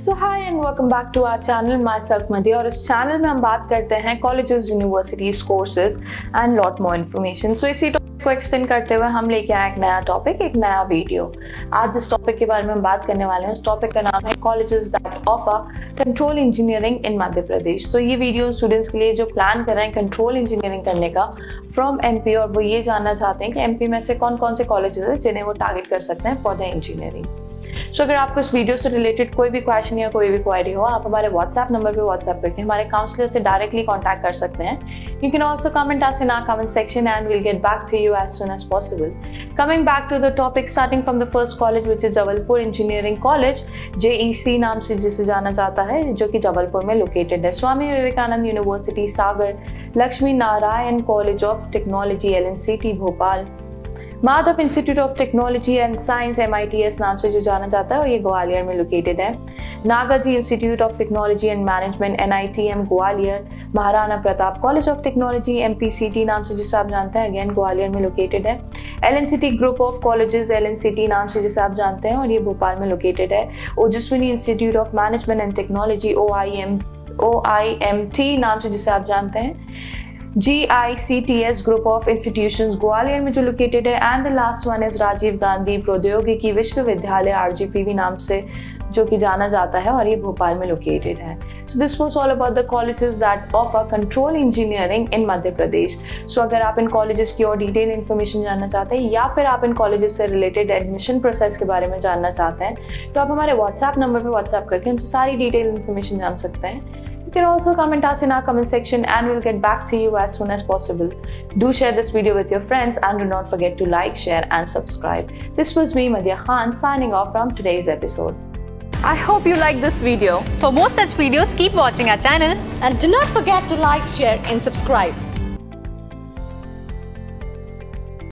So hi and welcome back to our channel माई सेल्फ मदी और इस चैनल में हम बात करते हैं colleges universities courses and lot more information so इसी टॉपिक को एक्सटेंड करते हुए हम लेके आए एक नया टॉपिक एक नया वीडियो आज इस टॉपिक के बारे में हम बात करने वाले हैं। उस टॉपिक का नाम है colleges that offer control engineering in Madhya Pradesh तो ये वीडियो स्टूडेंट्स के लिए जो प्लान कर रहे हैं कंट्रोल इंजीनियरिंग करने का फ्रॉम एमपी और वो ये जानना चाहते हैं कि एमपी में से कौन कौन से कॉलेजेस हैं जिन्हें वो टारगेट कर सकते हैं फॉर द इंजीनियरिंग सो अगर आपको इस वीडियो से रिलेटेड कोई भी क्वेश्चन या कोई भी क्वारी हो, आप हमारे व्हाट्सएप नंबर पे व्हाट्सएप करके हमारे काउंसलर से डायरेक्टली कॉन्टैक्ट कर सकते हैं। You can also comment us in our comment section and will get back to you as soon as possible coming back to the topic starting from the first college which is Jabalpur engineering college J नाम से जिसे जाना जाता है, जो कि जबलपुर में located है। Swami Vivekananda university Sagar Lakshmi Narayan college of technology L Bhopal. Madhav institute of technology and science M नाम से जो जाना जाता है और ये ग्वालियर में लोकेटेड है। Nagaji institute of technology and management NITM Gwalior. Maharana Pratap college of technology M नाम से जिसे आप जानते हैं अगेन ग्वालियर में लोकेटेड है। L group of colleges L नाम से जिसे आप जानते हैं और ये भोपाल में लोकेटेड है। Ojaswini institute of management and technology O I M O I M T नाम से जिसे आप जानते हैं। G I C T S group of institution Gwalior में जो लोकेटेड है and the last one is Rajiv Gandhi Proudyogiki Vishwavidyalaya R G P V नाम से जो कि जाना जाता है और ये भोपाल में लोकेटेड है। So this was all about the colleges that offer control engineering in Madhya Pradesh so अगर आप इन कॉलेजेस की और डिटेल इन्फॉर्मेशन जानना चाहते हैं, या फिर आप इन कॉलेजेस से रिलेटेड एडमिशन प्रोसेस के बारे में जानना चाहते हैं तो आप हमारे व्हाट्सएप नंबर पर व्हाट्सएप करके उनसे सारी डिटेल इन्फॉर्मेशन जान सकते हैं। You can also comment us in our comment section and we'll get back to you as soon as possible. Do share this video with your friends and do not forget to like, share and subscribe. This was me, Madhya Khan, signing off from today's episode. I hope you liked this video. For more such videos, keep watching our channel. And do not forget to like, share and subscribe.